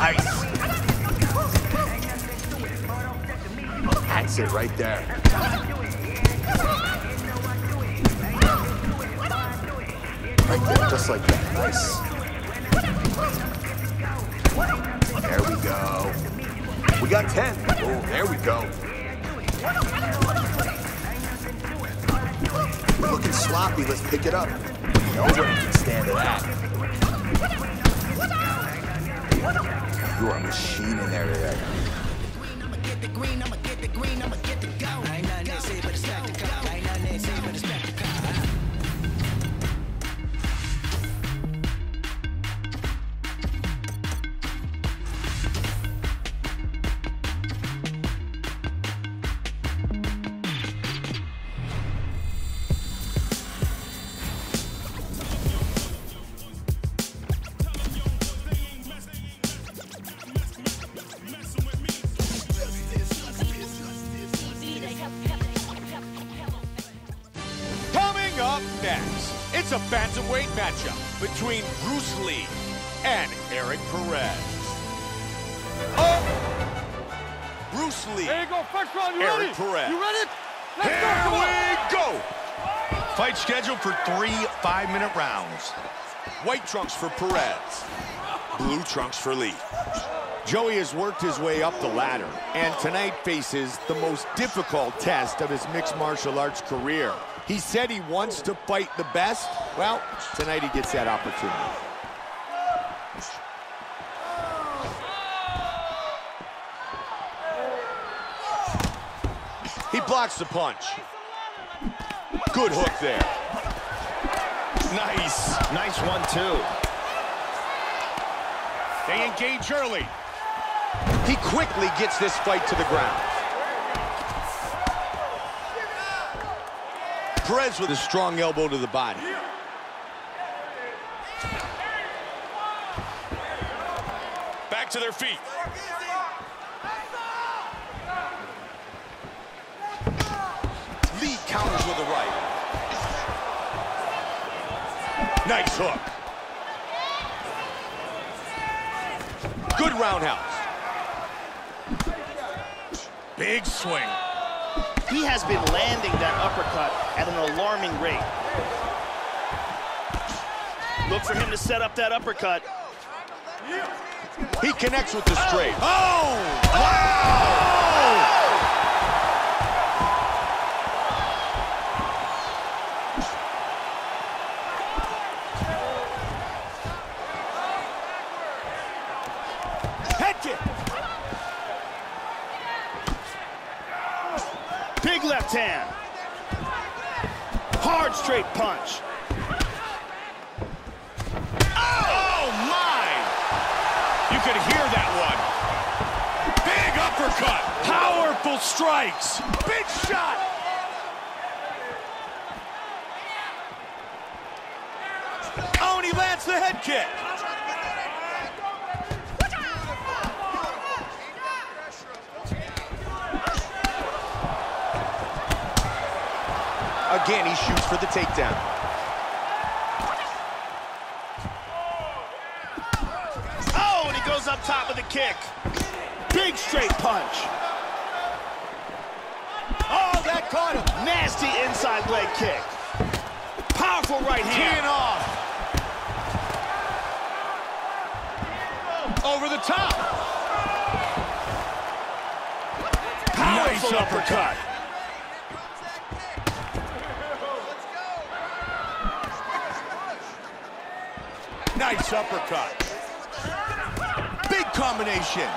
Nice. That's it right there. Right there, just like that. Nice. There we go. We got 10. Oh, there we go. We're looking sloppy. Let's pick it up. Nobody can stand to that. You are a machine in there today. Coming it's a bantamweight matchup between Bruce Lee and Eric Perez. Oh! Bruce Lee. There you go, first round, you Eric ready? Perez. You ready? Let's Here go, we go! Fight scheduled for three five-minute rounds. White trunks for Perez. Blue trunks for Lee. Joey has worked his way up the ladder and tonight faces the most difficult test of his mixed martial arts career. He said he wants to fight the best. Well, tonight he gets that opportunity. He blocks the punch. Good hook there. Nice. Nice one, too. They engage early. He quickly gets this fight to the ground. Perez with a strong elbow to the body. Back to their feet. Lee counters with a right. Nice hook. Good roundhouse. Big swing. He has been landing that uppercut at an alarming rate. Look for him to set up that uppercut. He connects with the straight. Oh! Wow! Hard straight punch. Oh, my! You could hear that one. Big uppercut. Powerful strikes. Big shot. Oh, and he lands the head kick. Again, he shoots for the takedown. Oh, and he goes up top with a kick. Big straight punch. Oh, that caught him. Nasty inside leg kick. Powerful right Teeing hand. off. Over the top. Powerful Nice uppercut. Nice uppercut. Big combination.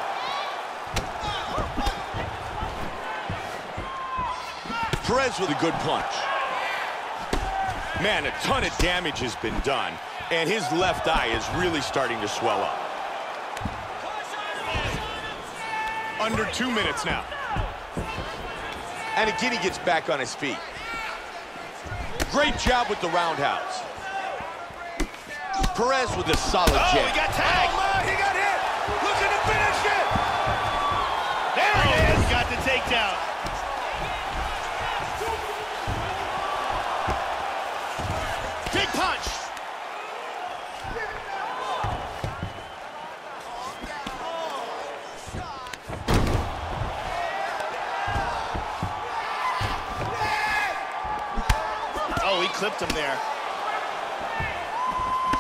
Perez with a good punch. Man, a ton of damage has been done, and his left eye is really starting to swell up. Under two minutes now. And again, he gets back on his feet. Great job with the roundhouse. Perez with a solid Oh, jab. he got tagged.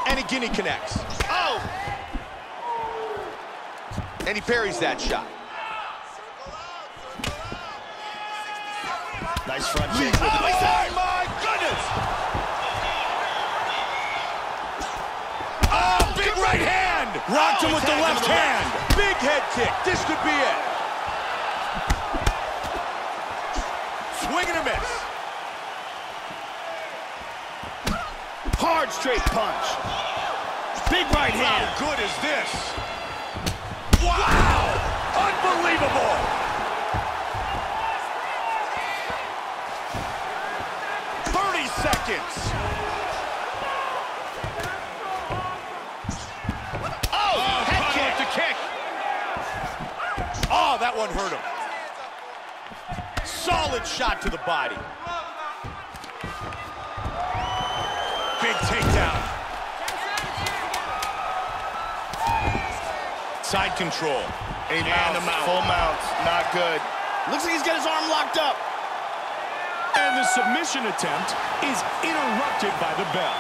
And again he connects. Oh! And he parries that shot. Nice front kick. Oh, my goodness! Oh, big right hand! Rocked him Oh, with the left in the hand. Big head kick. This could be it. Swing and a miss. Hard straight punch. Big right hand. How good is this? Wow! Unbelievable! Thirty seconds. Oh, oh head kick. the kick. Oh, that one hurt him. Solid shot to the body. Big takedown. Side control. A mount, full mount, not good. Looks like he's got his arm locked up. And the submission attempt is interrupted by the bell.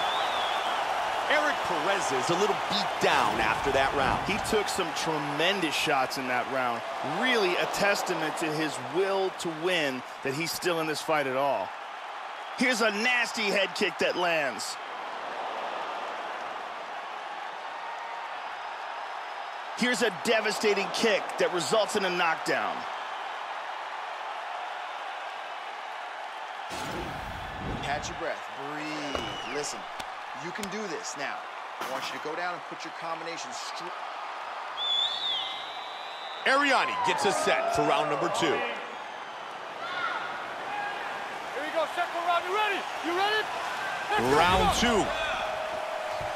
Eric Perez is a little beat down after that round. He took some tremendous shots in that round. Really a testament to his will to win that he's still in this fight at all. Here's a nasty head kick that lands. Here's a devastating kick that results in a knockdown. Catch your breath. Breathe. Listen, you can do this. Now, I want you to go down and put your combination straight. Ariani gets us set for round number two. Here we go, second round. You ready? You ready? Let's Round come two.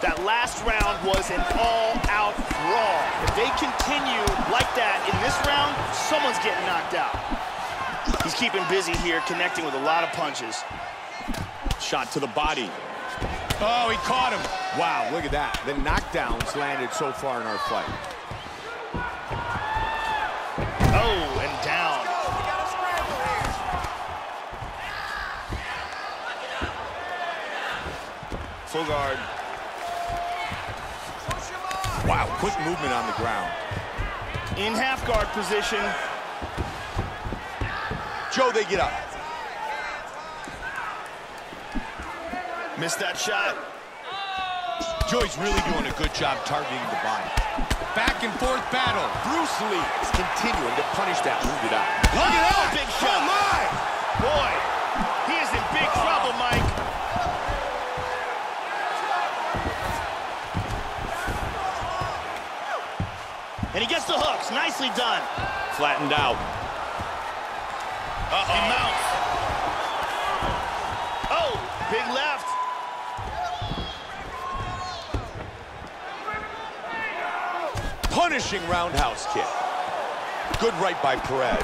That last round was an all-out brawl. If they continue like that in this round, someone's getting knocked out. He's keeping busy here, connecting with a lot of punches. Shot to the body. Oh, he caught him. Wow, look at that. The knockdowns landed so far in our fight. Oh, and down. Full guard. Wow, quick movement on the ground. In half guard position. Joe, they get up. Missed that shot. Joey's really doing a good job targeting the body. Back and forth battle. Bruce Lee is continuing to punish that wounded eye. Look at that big shot. Oh, my! Boy, he is in big trouble, Mike. And he gets the hooks. Nicely done. Flattened out. Uh-oh. He mounts. Oh, big left. Punishing roundhouse kick. Good right by Perez.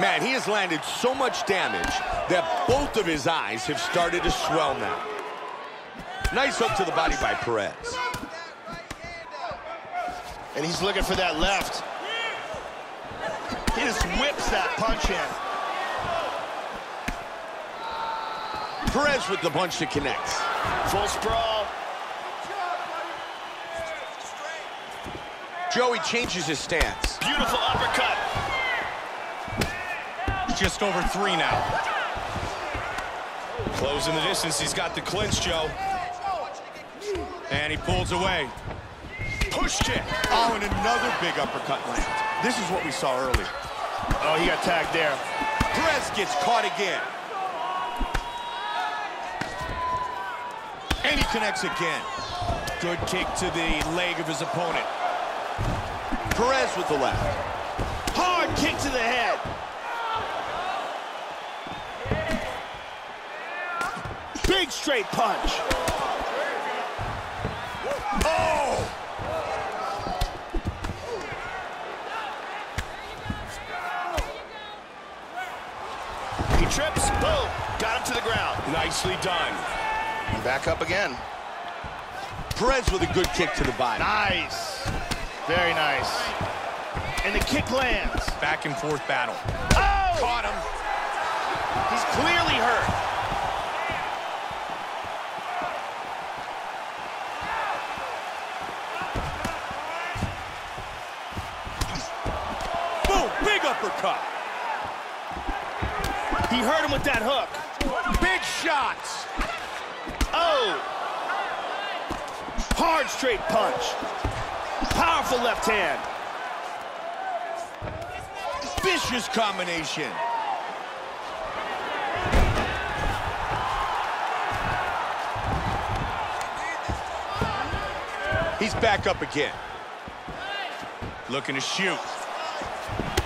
Man, he has landed so much damage that both of his eyes have started to swell now. Nice hook to the body by Perez. And he's looking for that left. He just whips that punch in. Perez with the punch that connects. Full sprawl. Joey changes his stance. Beautiful uppercut. Just over three now. Closing the distance. He's got the clinch, Joe. And he pulls away. Push kick. Oh, and another big uppercut lands. This is what we saw earlier. Oh, he got tagged there. Perez gets caught again. And he connects again. Good kick to the leg of his opponent. Perez with the left. Hard kick to the head. Big straight punch. Nicely done. And Back up again. Perez with a good kick to the body. Nice. Very nice. And the kick lands. Back and forth battle. Oh! Caught him. He's clearly hurt. Boom! Big uppercut. He hurt him with that hook. Shots. Oh! Hard straight punch. Powerful left hand. Vicious combination. He's back up again. Looking to shoot.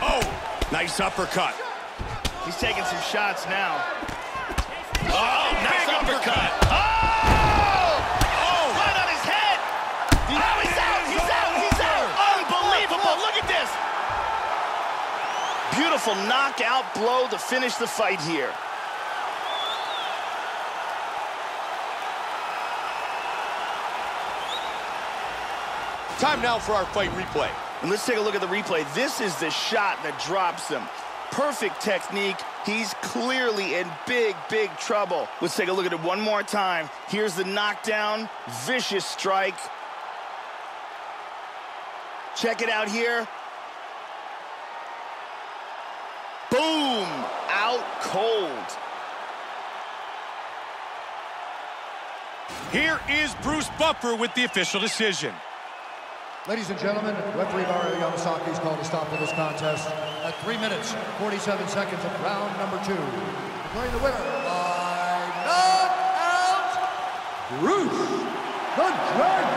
Oh, nice uppercut. He's taking some shots now. Oh, Nice uppercut. uppercut. Oh! Oh, Right on his head. Oh, he's out. He's out. He's out. Unbelievable. Look at this. Beautiful knockout blow to finish the fight here. Time now for our fight replay. And let's take a look at the replay. This is the shot that drops him. Perfect technique. He's clearly in big, big trouble. Let's take a look at it one more time. Here's the knockdown. Vicious strike. Check it out here. Boom! Out cold. Here is Bruce Buffer with the official decision. Ladies and gentlemen, referee Mario Yamasaki has called a stop to this contest at 3 minutes, 47 seconds of round number two. Declaring the winner by knockout, Bruce the Dragon